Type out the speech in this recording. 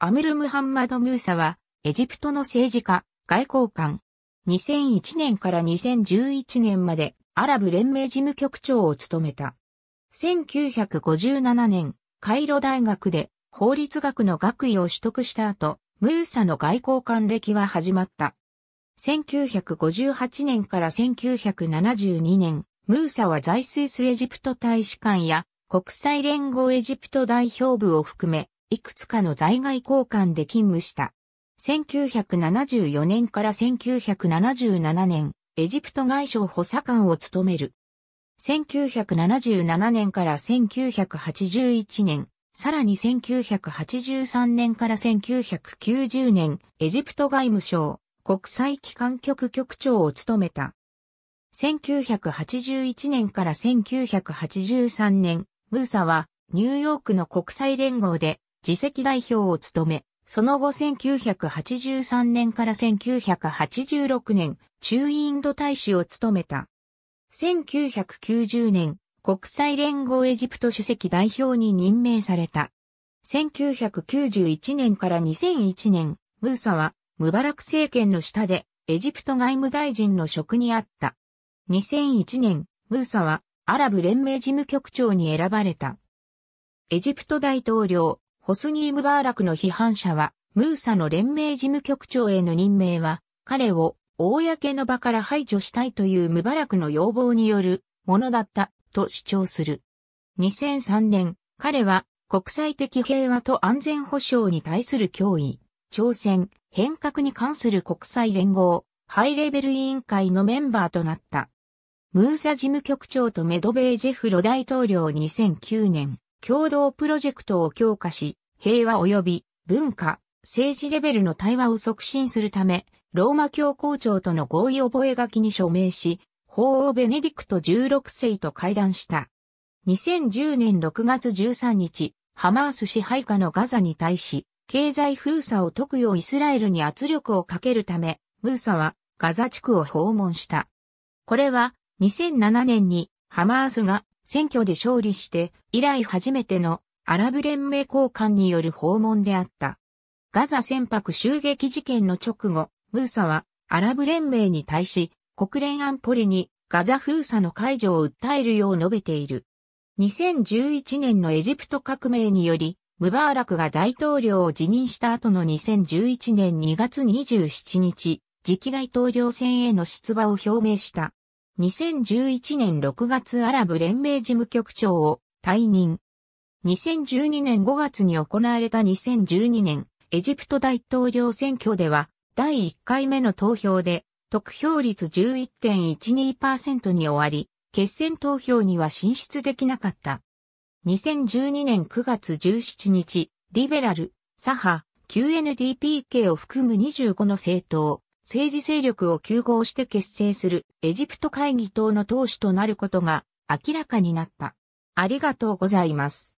アムル・ムハンマド・ムーサは、エジプトの政治家、外交官。2001年から2011年まで、アラブ連盟事務局長を務めた。1957年、カイロ大学で法律学の学位を取得した後、ムーサの外交官歴は始まった。1958年から1972年、ムーサは在スイスエジプト大使館や国際連合エジプト代表部を含め、いくつかの在外交換で勤務した。1974年から1977年、エジプト外相補佐官を務める。1977年から1981年、さらに1983年から1990年、エジプト外務省、国際機関局局長を務めた。1981年から1983年、ムーサはニューヨークの国際連合で次席代表を務め、その後1983年から1986年、中インド大使を務めた。1990年、国際連合エジプト主席代表に任命された。1991年から2001年、ムーサはムバラク政権の下でエジプト外務大臣の職にあった。2001年、ムーサはアラブ連盟事務局長に選ばれた。エジプト大統領、ホスニー・ムバーラクの批判者は、ムーサの連盟事務局長への任命は、彼を公の場から排除したいというムバラクの要望によるものだったと主張する。2003年、彼は国際的平和と安全保障に対する脅威、挑戦、変革に関する国際連合、ハイレベル委員会のメンバーとなった。ムーサ事務局長とメドベージェフロ大統領2009年、共同プロジェクトを強化し、平和及び文化、政治レベルの対話を促進するため、ローマ教皇庁との合意覚書に署名し、法王ベネディクト16世と会談した。2010年6月13日、ハマース支配下のガザに対し、経済封鎖を解くようイスラエルに圧力をかけるため、ムーサはガザ地区を訪問した。これは2007年にハマースが選挙で勝利して以来初めてのアラブ連盟交換による訪問であった。ガザ船舶襲撃事件の直後、ムーサはアラブ連盟に対し国連安保理にガザ封鎖の解除を訴えるよう述べている。2011年のエジプト革命により、ムバーラクが大統領を辞任した後の2011年2月27日、次期大統領選への出馬を表明した。2011年6月アラブ連盟事務局長を退任。2012年5月に行われた2012年エジプト大統領選挙では第1回目の投票で得票率11.12%に終わり、決選投票には進出できなかった。2012年9月17日、リベラル、左派、QNDPK を含む25の政党、政治勢力を休合して結成するエジプト会議等の党首となることが明らかになった。ありがとうございます。